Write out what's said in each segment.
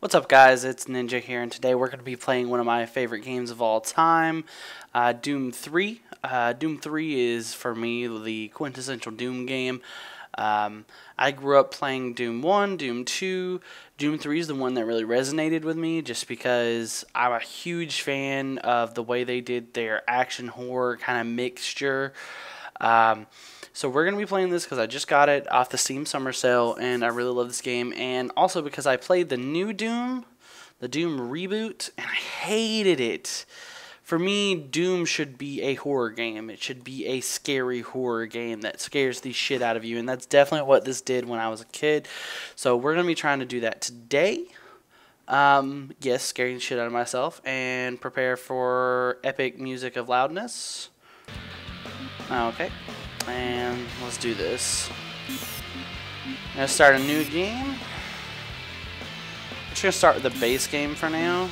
What's up guys, it's Ninja here and today we're going to be playing one of my favorite games of all time, uh, Doom 3. Uh, Doom 3 is for me the quintessential Doom game. Um, I grew up playing Doom 1, Doom 2, Doom 3 is the one that really resonated with me just because I'm a huge fan of the way they did their action horror kind of mixture. Um, so we're going to be playing this because I just got it off the Steam Summer Sale, and I really love this game. And also because I played the new Doom, the Doom reboot, and I hated it. For me, Doom should be a horror game. It should be a scary horror game that scares the shit out of you. And that's definitely what this did when I was a kid. So we're going to be trying to do that today. Um, yes, scaring the shit out of myself. And prepare for epic music of loudness. Okay. And let's do this. I'm gonna start a new game. I'm just gonna start with the base game for now.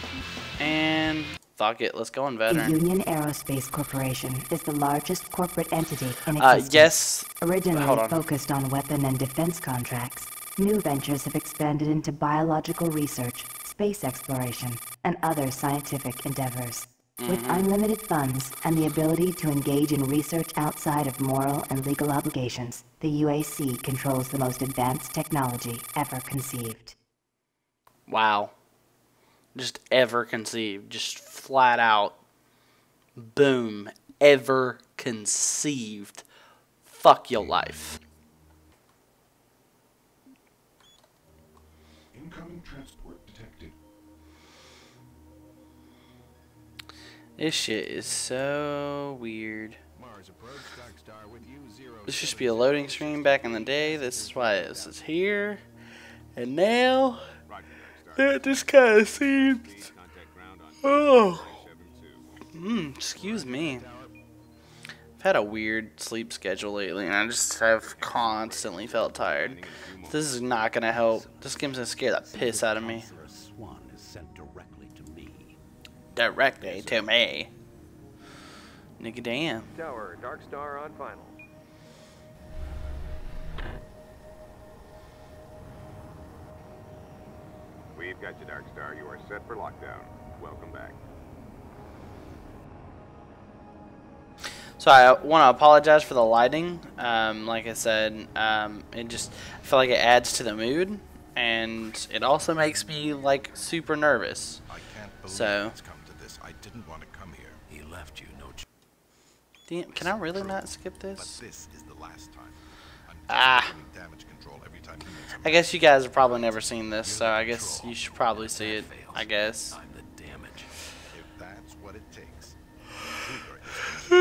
And fuck it, let's go on veteran. The Union Aerospace Corporation is the largest corporate entity in existence. Uh, existence. yes. Originally hold on. focused on weapon and defense contracts, new ventures have expanded into biological research, space exploration, and other scientific endeavors. With Mm-hmm. unlimited funds and the ability to engage in research outside of moral and legal obligations, the UAC controls the most advanced technology ever conceived. Wow. Just ever conceived. Just flat out. Boom. Ever conceived. Fuck your life. This shit is so weird. This to be a loading screen back in the day. This is why this is here. And now, it just kind of seems. Oh. Mm, excuse me. I've had a weird sleep schedule lately, and I just have constantly felt tired. This is not gonna help. This game's gonna scare the piss out of me. Directly to me. Nigga damn. Tower, Dark Star on final. We've got you, Dark Star. You are set for lockdown. Welcome back. So I want to apologize for the lighting. Um, like I said, um, it just I feel like it adds to the mood, and it also makes me like super nervous. I can't believe So- I didn't want to come here. He left you no choice. Damn, can I really not skip this? But this? this is the last time. I'm Ah. disabling damage control every time he makes a I guess you guys have probably never seen this, so I guess you should probably see it. I guess. I'm the damage. If that's what it takes. Cougar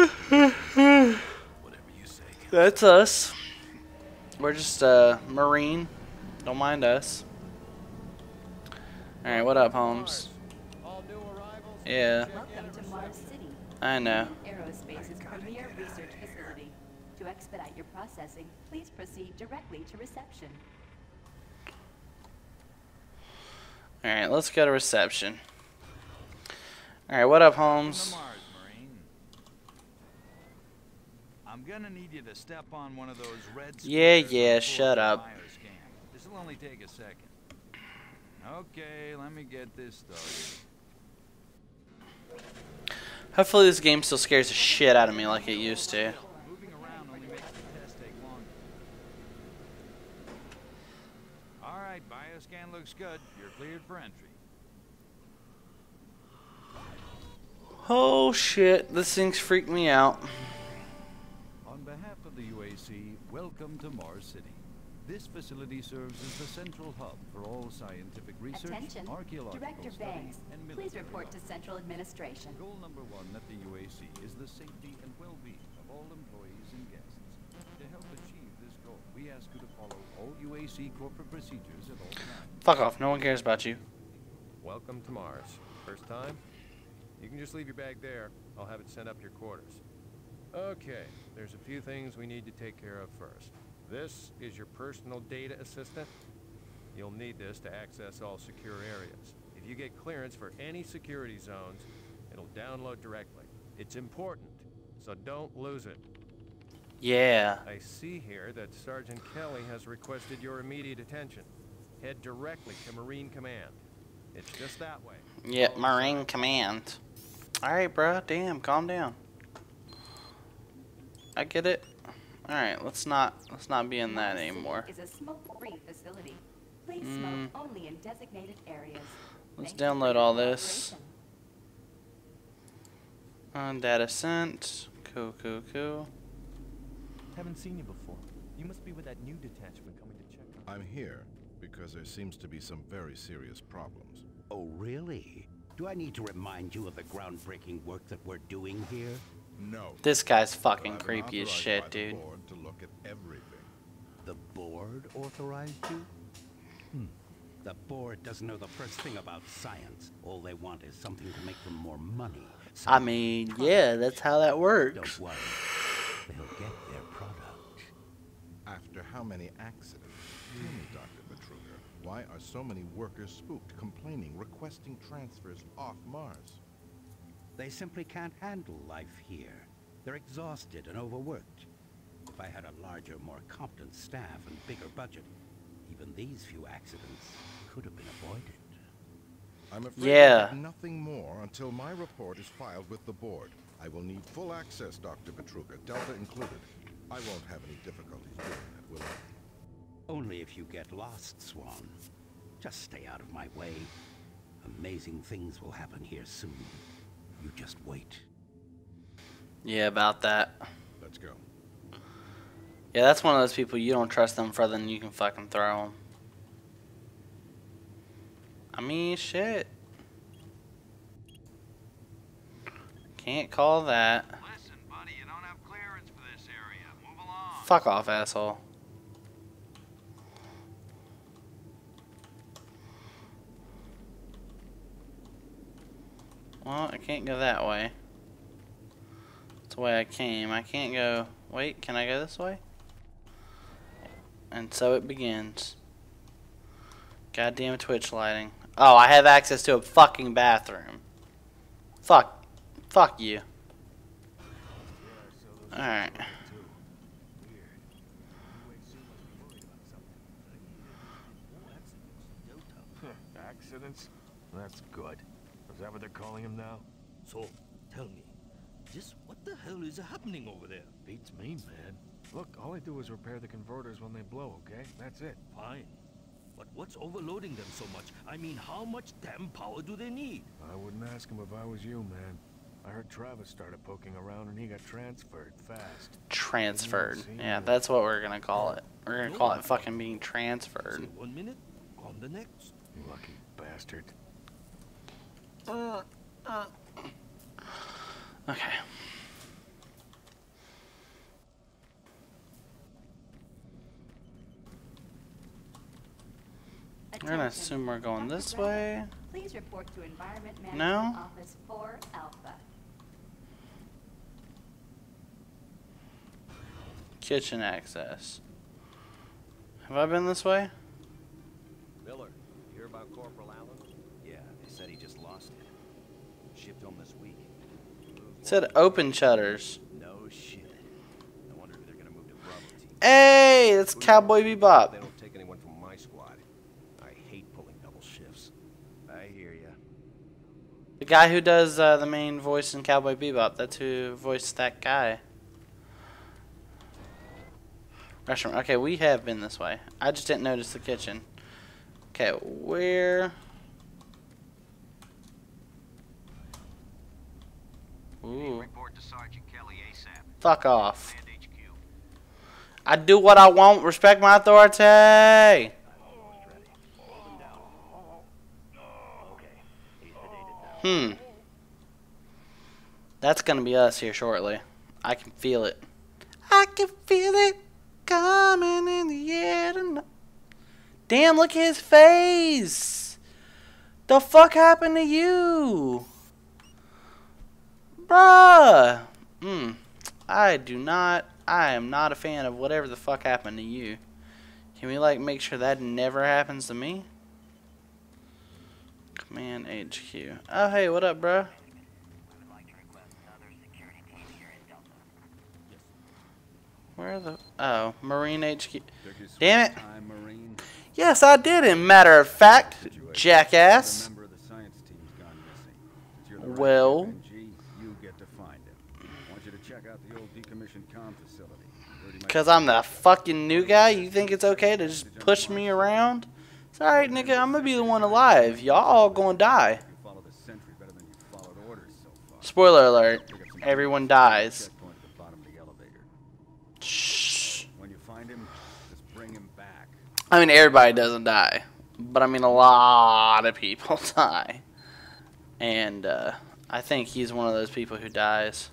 is going Whatever you say. That's us. We're just uh marine. Don't mind us. All right, what up, Holmes? Yeah, Welcome to Mars City. I know. Aerospace's premier research facility. To expedite your processing, please proceed directly to reception. All right, let's go to reception. All right, what up, Holmes? Mars, I'm gonna need you to step on one of those red Yeah, yeah, shut up. This'll only take a second. Okay, let me get this started. Hopefully, this game still scares the shit out of me like it used to. Moving around only makes the test take longer. All right, bioscan looks good. You're cleared for entry. Oh shit, this thing's freaked me out. On behalf of the UAC, welcome to Mars City. This facility serves as the central hub for all scientific research, Attention, archaeological Director studies, Banks. and Please report to. Central Administration. Goal number one at the UAC is the safety and well-being of all employees and guests. To help achieve this goal, we ask you to follow all UAC corporate procedures at all times. Fuck off, no one cares about you. Welcome to Mars. First time? You can just leave your bag there. I'll have it sent up your quarters. Okay, there's a few things we need to take care of first. This is your personal data assistant. You'll need this to access all secure areas. If you get clearance for any security zones, it'll download directly. It's important, so don't lose it. Yeah. I see here that Sergeant Kelly has requested your immediate attention. Head directly to Marine Command. It's just that way. Yeah, Marine. Command. Alright, bruh. Damn, calm down. I get it. Alright, let's not let's not be in that anymore. Is a smoke-free facility. Please Mm. smoke only in designated areas. Let's Thank download all this. On data sent. Cool, cool, cool. Haven't seen you before. You must be with that new detachment coming to check on. I'm here because there seems to be some very serious problems. Oh, really? Do I need to remind you of the groundbreaking work that we're doing here? No. This guy's fucking creepy as shit, the dude. board to look at everything. The board authorized you? Hmm. The board doesn't know the first thing about science. All they want is something to make them more money. I mean, yeah, that's how that works. Don't worry. They'll get their product. After how many accidents? Tell me, Dr. Betruger, why are so many workers spooked, complaining, requesting transfers off Mars? They simply can't handle life here. They're exhausted and overworked. If I had a larger, more competent staff and bigger budget, even these few accidents could have been avoided. I'm afraid Yeah. Nothing more until my report is filed with the board. I will need full access, Dr. Betruger, Delta included. I won't have any difficulties doing that, will I? Only if you get lost, Swann. Just stay out of my way. Amazing things will happen here soon. You just wait. Yeah, about that. Let's go. Yeah, that's one of those people you don't trust them further than you can fucking throw them. I mean, shit. Can't call that. Listen, buddy, you don't have clearance for this area. Move along. Fuck off, asshole. Well, I can't go that way. That's the way I came. I can't go. Wait, can I go this way? And so it begins. Goddamn Twitch lighting. Oh, I have access to a fucking bathroom. Fuck. Fuck you. Alright. Accidents? That's good. Is that what they're calling him now? So, tell me, just what the hell is happening over there? Beats me, man. Look, all I do is repair the converters when they blow, okay? That's it. Fine. But what's overloading them so much? I mean, how much damn power do they need? I wouldn't ask him if I was you, man. I heard Travis started poking around and he got transferred fast. transferred. Yeah, it. that's what we're gonna call it. We're gonna call it fucking being transferred. one minute, on the next. Lucky bastard. Uh, uh. Okay. I'm gonna assume we're going Dr. this way. Please report to Environment Management No? Office 4 Alpha. Kitchen access. Have I been this way? Miller, you hear about Corporal Allen? Said he just lost it. Shipped home this week. It said open shutters. No shit. No wonder they're gonna move to Bravo. Hey, that's Cowboy Bebop. They don't take anyone from my squad. I hate pulling double shifts. I hear ya. The guy who does uh, the main voice in Cowboy Bebop. That's who voiced that guy. Restroom. Okay, we have been this way. I just didn't notice the kitchen. Okay, where? Ooh, Report to Sergeant Kelly ASAP. fuck off. I do what I want. Respect my authority. Hmm. That's gonna be us here shortly. I can feel it. I can feel it coming in the air tonight. Damn, look at his face. The fuck happened to you? Bruh. Hmm. I do not. I am not a fan of whatever the fuck happened to you. Can we, like, make sure that never happens to me? Command HQ. Oh, hey, what up, bruh? Where the... Oh, Marine HQ. Damn it. Marine. Yes, I did, in matter of fact, jackass. Member of the Well. FNG, you get to find him. I want you to check out the old decommissioned com facility. Heard he might Because I'm the fucking new guy, you think it's okay to just push me around? It's alright, nigga, I'm gonna be the one alive. Y'all all gonna die. Spoiler alert, everyone dies. Shh. I mean, everybody doesn't die. But I mean, a lot of people die. And, uh, I think he's one of those people who dies.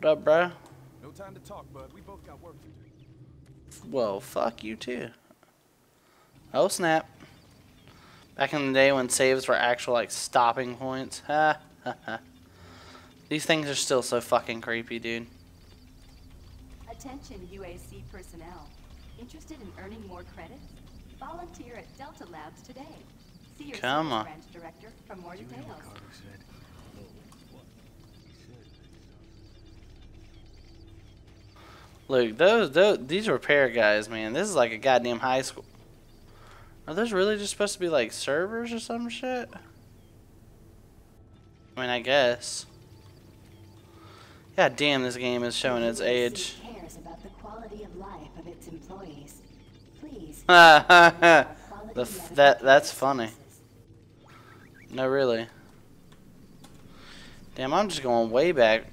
What up, bro? No time to talk, bud. We both got work to do. Well, fuck you too. Oh snap. Back in the day when saves were actual like stopping points. Ha ha ha. These things are still so fucking creepy, dude. Attention UAC personnel. Interested in earning more credits? Volunteer at Delta Labs today. See your Come sales on. branch director for more details. Look, those, those these repair guys, man. This is like a goddamn high school. Are those really just supposed to be like servers or some shit? I mean, I guess. God damn, this game is showing its age. the quality of life of its employees. Please. the quality f- that that's funny. No, really. Damn, I'm just going way back.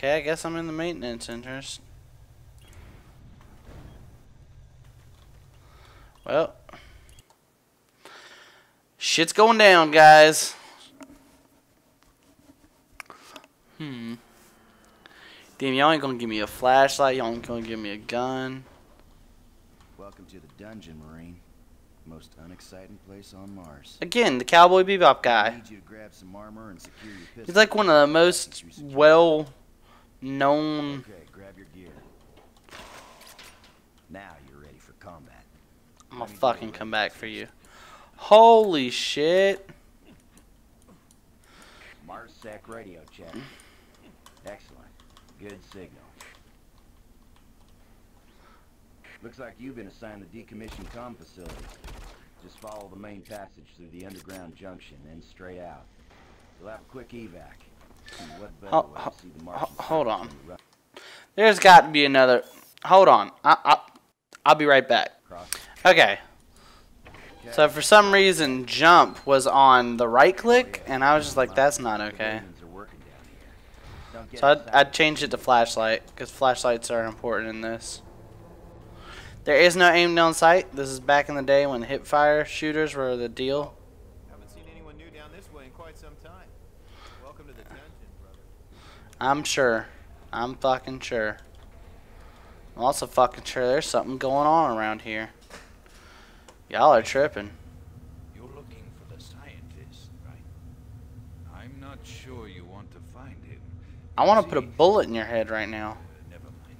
Okay, I guess I'm in the maintenance interest. Well, shit's going down, guys. Hmm. Damn, y'all ain't gonna give me a flashlight. Y'all ain't gonna give me a gun. Welcome to the dungeon, Marine. Most unexciting place on Mars. Again, the Cowboy Bebop guy. need you to grab some armor and secure your. He's like one of the most well known. Okay, grab your gear. Now you're ready for combat. I'm gonna fucking come back for you. Holy shit. Mars Sec radio check. Excellent. Good signal. Looks like you've been assigned the decommissioned com facility. Just follow the main passage through the underground junction, then straight out. You'll have a quick evac. And what better Ho- ho- to see the ho- hold on. than to run There's got to be another. Hold on. I, I, I'll be right back. Okay. So for some reason, jump was on the right oh, click, and I was just like, that's not okay. Ravens are working down here. Don't get So I'd. I'd change it to flashlight, because flashlights are important in this. There is no aim down sight. This is back in the day when hip fire shooters were the deal. Haven't seen anyone new down this way in quite some time. Welcome to the dungeon, brother. I'm sure. I'm fucking sure. I'm also fucking sure there's something going on around here. Y'all are tripping. You're looking for the scientist, right? I'm not sure you want to find him. I want to put a bullet in your head right now. Uh, never mind.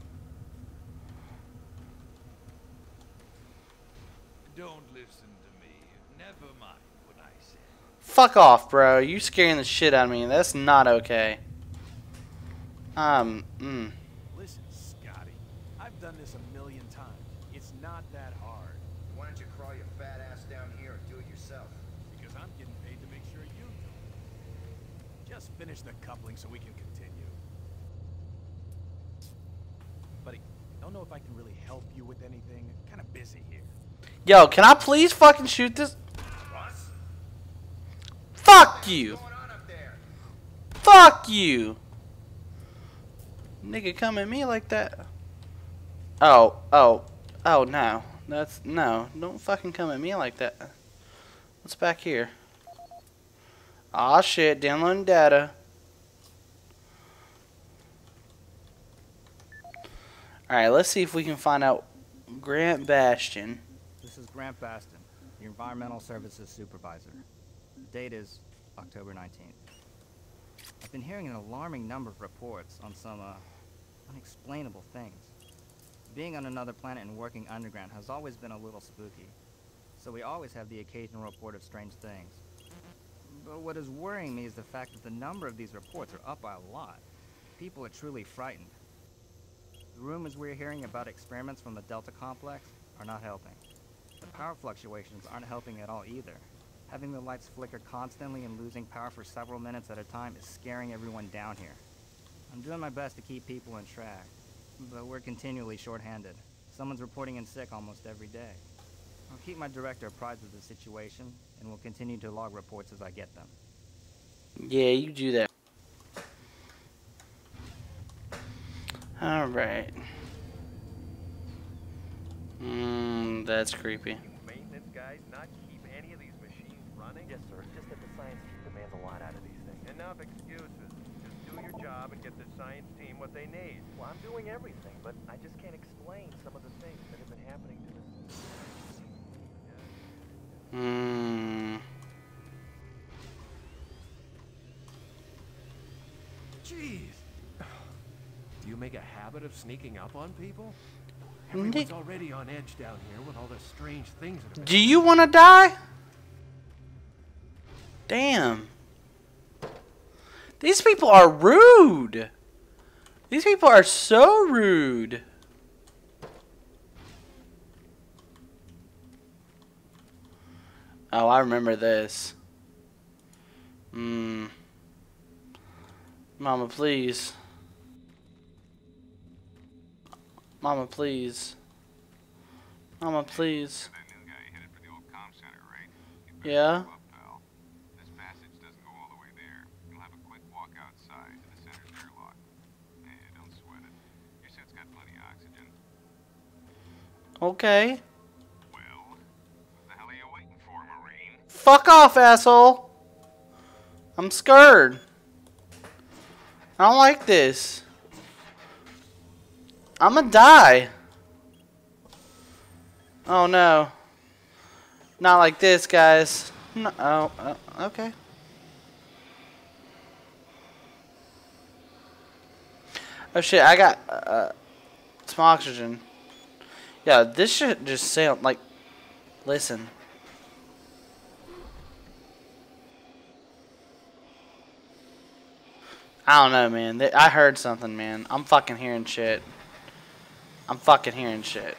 Don't listen to me. Never mind what I said. Fuck off, bro. You scaring the shit out of me. That's not okay. Um, mm. Listen, Scotty. I've done this a million times. It's not that hard. Why don't you crawl your fat ass down here and do it yourself? Because I'm getting paid to make sure you do. it. Just finish the coupling so we can continue. Buddy, don't know if I can really help you with anything. Kind of busy here. Yo, can I please fucking shoot this? Fuck you. Fuck you. Nigga come at me like that. Oh, oh, oh no. That's, no. Don't fucking come at me like that. What's back here? Aw shit, downloading data. Alright, let's see if we can find out Grant Bastion. This is Grant Bastion, the Environmental Services Supervisor. The date is October 19th. I've been hearing an alarming number of reports on some, uh, unexplainable things. Being on another planet and working underground has always been a little spooky, so we always have the occasional report of strange things. But what is worrying me is the fact that the number of these reports are up by a lot. People are truly frightened. The rumors we're hearing about experiments from the Delta Complex are not helping. The power fluctuations aren't helping at all either. Having the lights flicker constantly and losing power for several minutes at a time is scaring everyone down here. I'm doing my best to keep people in track, but we're continually short-handed. Someone's reporting in sick almost every day. I'll keep my director apprised of the situation, and will continue to log reports as I get them. Yeah, you do that. Alright. Mmm, that's creepy. Maintenance guys not keep any of these machines running? Yes, sir. It's Just that the science team demands a lot out of these things. Enough excuses. Just do your job and get the science team what they need. Well, I'm doing everything, but I just can't explain some of the things that have been happening to this. Mmm. Jeez. Do you make a habit of sneaking up on people? Nick- Everyone's already on edge down here with all the strange things that have been Do you want to die? Damn. These people are rude. These people are so rude. Oh, I remember this. Mmm. Mama, please. Mama, please. Mama, please. Yeah? This passage doesn't go all the way there. You'll have a quick walk outside to the center's airlock. Eh, don't sweat it. Your suit's got plenty of oxygen. Okay. Well, what the hell are you waiting for, Marine? Fuck off, asshole. I'm scared. I don't like this. I'm gonna die. Oh no. Not like this, guys. No, oh, oh, okay. Oh shit, I got uh, some oxygen. Yeah, this should just sound like. Listen. I don't know, man. I heard something, man. I'm fucking hearing shit. I'm fucking hearing shit.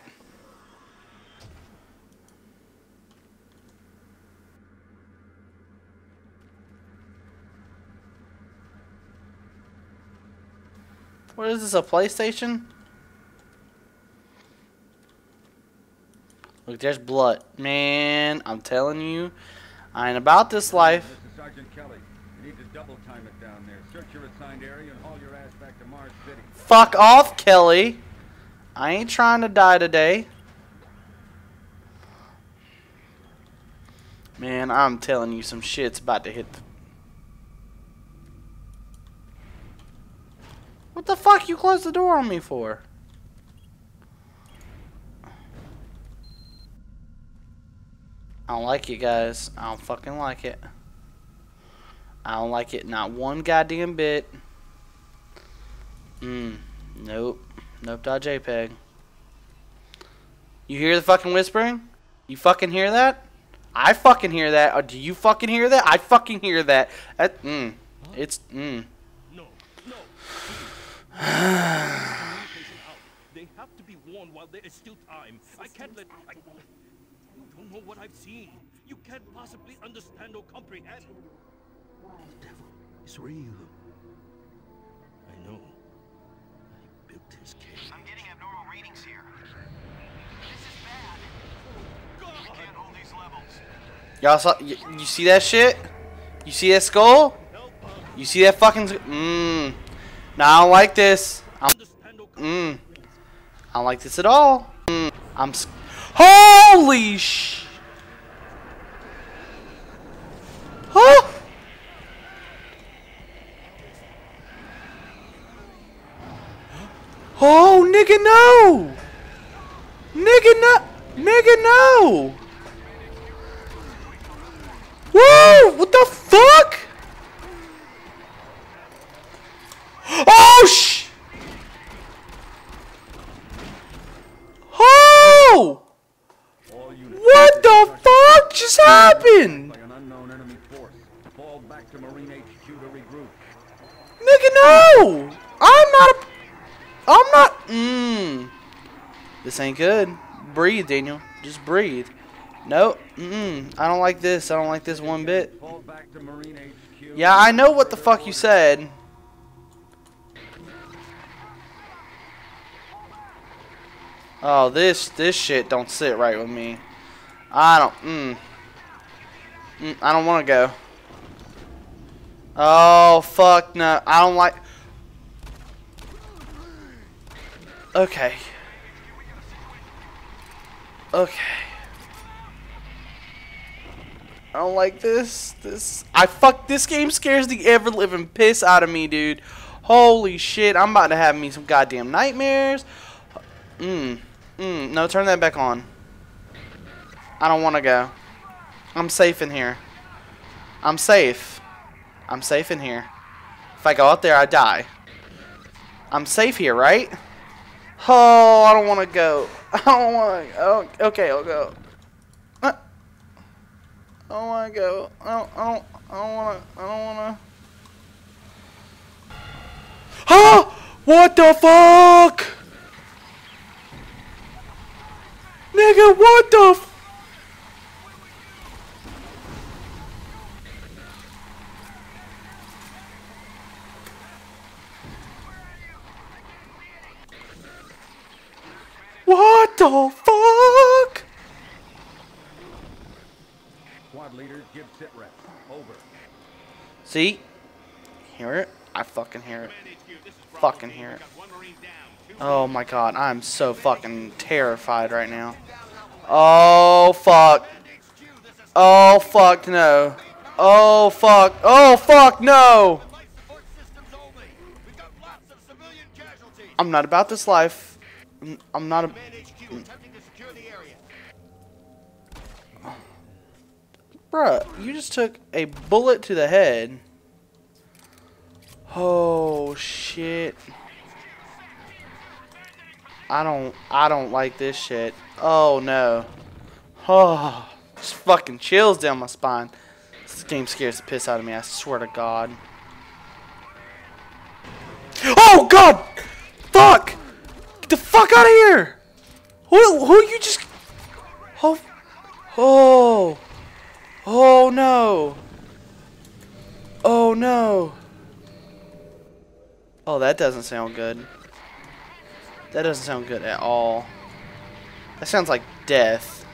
What is this, a PlayStation? Look, there's blood. Man, I'm telling you, I ain't about this life. This is Sergeant Kelly. You need to double time it down there. Search your assigned area and haul your ass back to Mars City. Fuck off, Kelly. I ain't trying to die today. Man, I'm telling you, some shit's about to hit. The... What the fuck you closed the door on me for? I don't like it, guys. I don't fucking like it. I don't like it not one goddamn bit. Mm, nope. Nope. JPEG. You hear the fucking whispering? You fucking hear that? I fucking hear that. Or do you fucking hear that? I fucking hear that. That mm. It's mm. No, no. they have to be warned while there is still time. I can't let. I, know what I've seen. You can't possibly understand or comprehend. The devil is real. I know. I built his cage. I'm getting abnormal readings here. This is bad. God. We can't hold these levels. Y'all saw? You, you see that shit? You see that skull? You see that fucking? Mmm. Nah, I don't like this. I'm. Mmm. I don't like this at all. Mm, I'm. s- Holy sh. Huh? Oh, nigga, no! Nigga, no! Nigga, no! Whoa! What the fuck? Oh sh! Oh! What the fuck just happened? Nigga, no! I'm not a. I'm not. Mmm. This ain't good. Breathe, Daniel. Just breathe. Nope. I don't like this. I don't like this one bit. Yeah, I know what the fuck you said. Oh, this this shit don't sit right with me. I don't. Mm. Mm, I don't want to go. Oh fuck no! I don't like. Okay. Okay. I don't like this. This I fuck this game scares the ever living piss out of me, dude. Holy shit, I'm about to have me some goddamn nightmares. Mmm. Mmm. No, turn that back on. I don't want to go. I'm safe in here. I'm safe. I'm safe in here. If I go out there, I die. I'm safe here, right? Oh, I don't want to go. I don't want to. Oh, okay, I'll go. Uh, I don't want to go. I don't. I don't. I don't want to. I don't want to. Huh? What the fuck? Nigga, what the? What the fuck? Squad leaders give sit rep. Over. See? Hear it? I fucking hear it. Fucking hear it. Oh my god, I'm so fucking terrified right now. Oh fuck. Oh fuck no. Oh fuck. Oh fuck no. I'm not about this life. I'm- not a. Bruh, you just took a bullet to the head. Oh shit. I don't I don't like this shit. Oh no. Oh just fucking chills down my spine. This game scares the piss out of me, I swear to God. Oh god! Fuck! The fuck out of here! Who who you just Oh Oh Oh no Oh no Oh that doesn't sound good. That doesn't sound good at all. That sounds like death.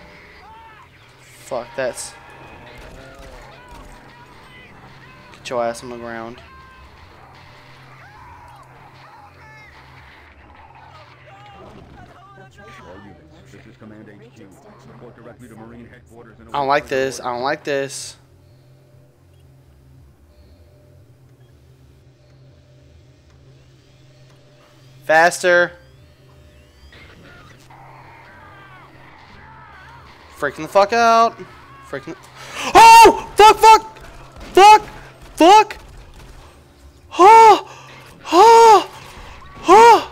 Fuck, that's... Get your ass on the ground. All units, this is Command HQ. Report directly to Marine headquarters and I don't like this. I don't like this. Faster. Freaking the fuck out. Freaking. Oh! Fuck! Fuck! Fuck! Fuck! Oh! Oh! Oh!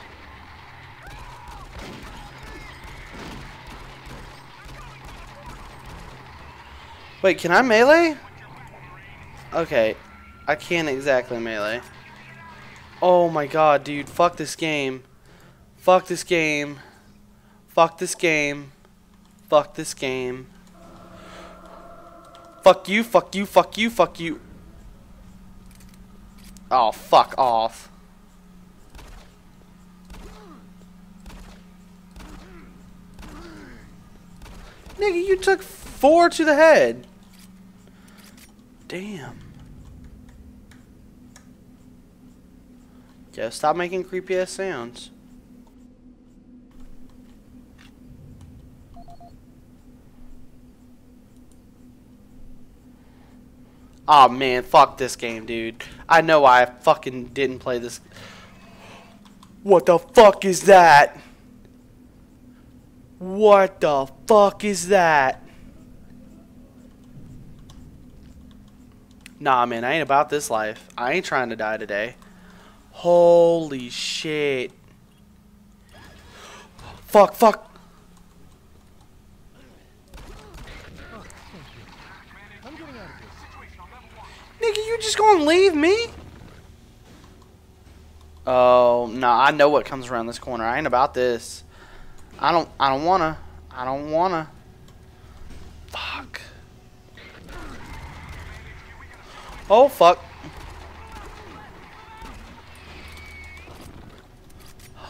Wait, can I melee? Okay, I can't exactly melee. Oh my god, dude. Fuck this game. Fuck this game. Fuck this game. Fuck this game. Fuck you, fuck you, fuck you, fuck you. Oh, fuck off. Nigga, you took four to the head. Damn. Yeah, stop making creepy ass sounds. Oh man, fuck this game, dude. I know I fucking didn't play this. What the fuck is that? What the fuck is that? Nah, man, I ain't about this life. I ain't trying to die today. Holy shit. Fuck, fuck. Nigga, you just gonna leave me? Oh, no, I know what comes around this corner. I ain't about this. I don't, I don't wanna. I don't wanna. Oh, fuck.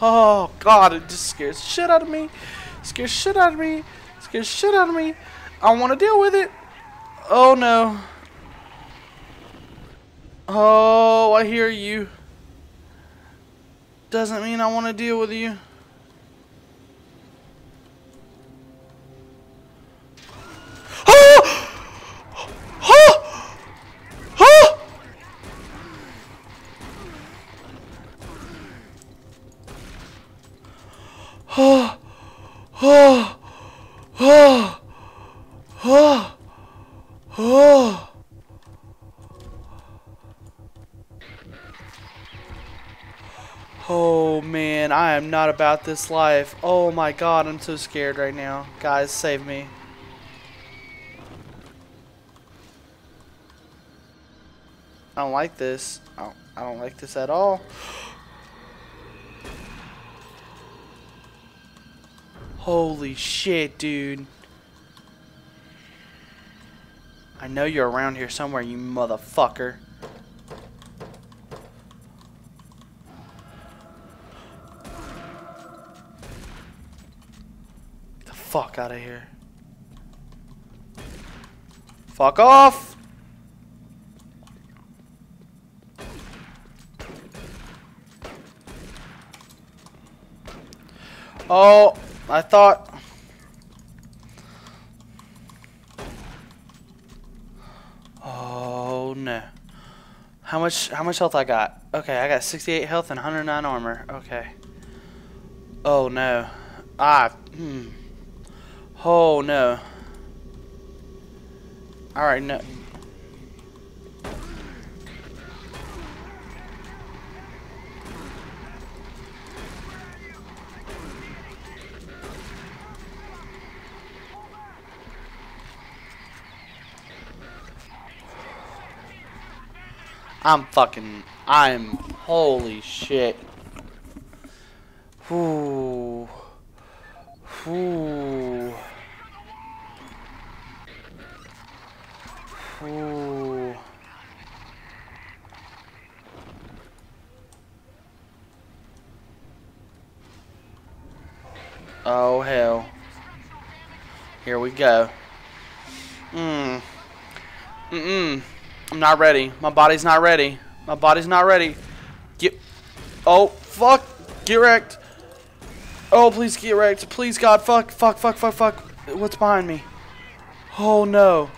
Oh, God, it just scares shit out of me. Scares shit out of me. Scares shit out of me. I want to deal with it. Oh, no. Oh, I hear you. Doesn't mean I want to deal with you. Am not about this life. Oh my god, I'm so scared right now. Guys, save me. I don't like this. I don't, I don't like this at all. Holy shit, dude. I know you're around here somewhere, you motherfucker. Get the out of here. Fuck off! Oh, I thought... Oh, no. How much, how much health I got? Okay, I got 68 health and 109 armor. Okay. Oh, no. Ah, hmm. Oh, no. Alright, no. I'm fucking, I'm, holy shit. Ooh. Ooh. Ooh. Oh, hell. Here we go. Mmm. Mm-mm. I'm not ready. My body's not ready. My body's not ready. Get. Oh, fuck. Get wrecked. Oh, please get wrecked. Please, God. Fuck, fuck, fuck, fuck, fuck. What's behind me? Oh, no.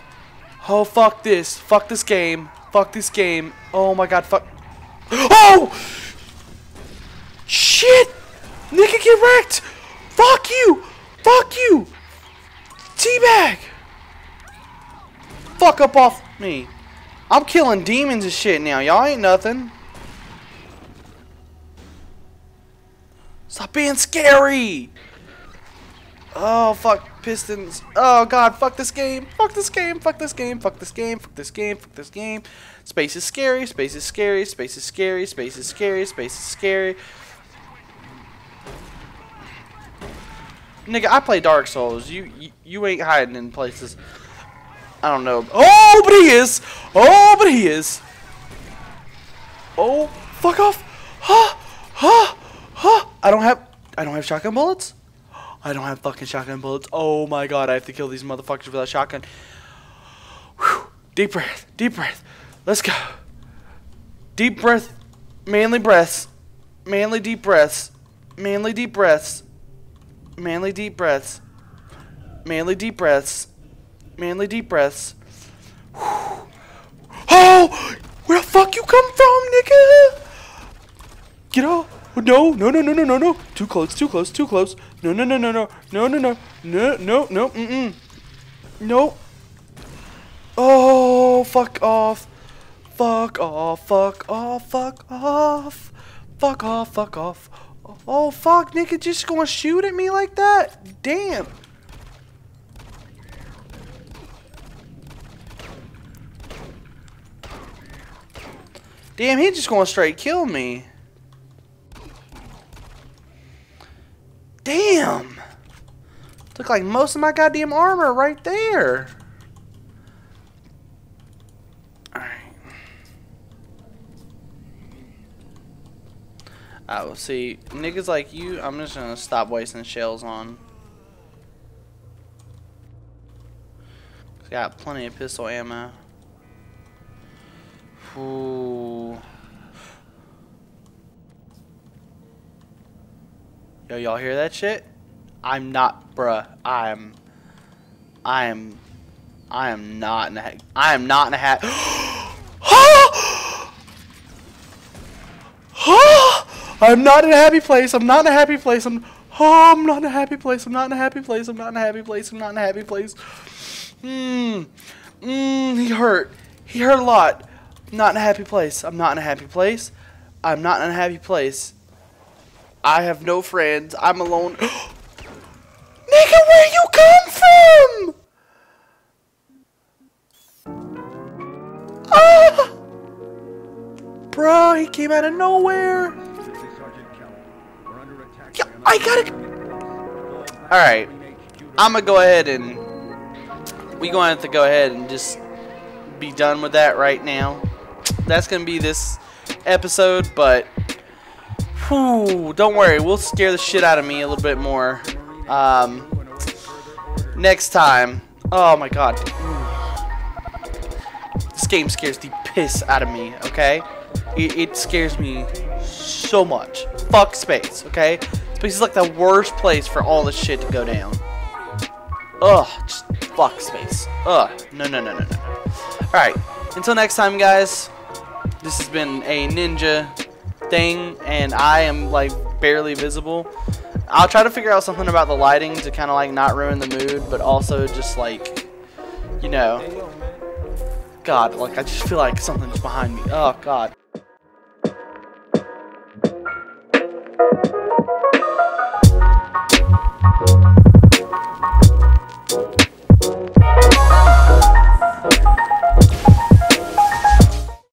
Oh, fuck this. Fuck this game. Fuck this game. Oh, my God. Fuck. Oh! Shit! Nigga, get wrecked! Fuck you! Fuck you! Teabag! Fuck up off me. I'm killing demons and shit now. Y'all ain't nothing. Stop being scary. Oh, fuck. Pistons. Oh, God. Fuck this game. Fuck this game. Fuck this game. Fuck this game. Fuck this game. Fuck this game. Space is scary. Space is scary. Space is scary. Space is scary. Space is scary. Nigga, I play Dark Souls. You, you, you ain't hiding in places. I don't know. Oh, but he is. Oh, but he is. Oh, fuck off. Ha, ha, ha. I don't have. I don't have shotgun bullets. I don't have fucking shotgun bullets. Oh my god, I have to kill these motherfuckers without shotgun. Whew. Deep breath. Deep breath. Let's go. Deep breath. Manly breaths. Manly deep breaths. Manly deep breaths. Manly deep breaths. Manly deep breaths. Manly deep breaths. Oh! Where the fuck you come from, nigga? Get off. No, no, no, no, no, no, no. Too close, too close, too close. No, no, no, no, no. No, no, no. No, no, no. Mm-mm. No. Oh, fuck off. Fuck off, fuck off, fuck off. Fuck off, fuck off. Oh, fuck, nigga, just gonna shoot at me like that? Damn. Damn, he just gonna straight kill me. Damn. Took like most of my goddamn armor right there. Oh, see, niggas like you, I'm just gonna stop wasting shells on. Got plenty of pistol ammo. Ooh. Yo, y'all hear that shit? I'm not, bruh. I am. I am. I am not in a. I am not in a hat. I'm not in a happy place. I'm not in a happy place. I'm. Oh, I'm not in a happy place. I'm not in a happy place. I'm not in a happy place. I'm not in a happy place. Mmm. Mmm. He hurt. He hurt a lot. Not in a happy place. I'm not in a happy place. I'm not in a happy place. I have no friends. I'm alone. Nigga, where you come from? Ah! Bro, he came out of nowhere. I gotta. Alright. I'm gonna go ahead and. We gonna have to go ahead and just be done with that right now. That's gonna be this episode, but. Whew, don't worry, we'll scare the shit out of me a little bit more. Um, next time. Oh my god. This game scares the piss out of me, okay? It, it scares me so much. Fuck space, okay? This is like the worst place for all this shit to go down. Ugh, just fuck space. Ugh, no, no, no, no, no. Alright, until next time, guys. This has been a ninja thing, and I am, like, barely visible. I'll try to figure out something about the lighting to kind of, like, not ruin the mood, but also just, like, you know. God, like, I just feel like something's behind me. Oh, God.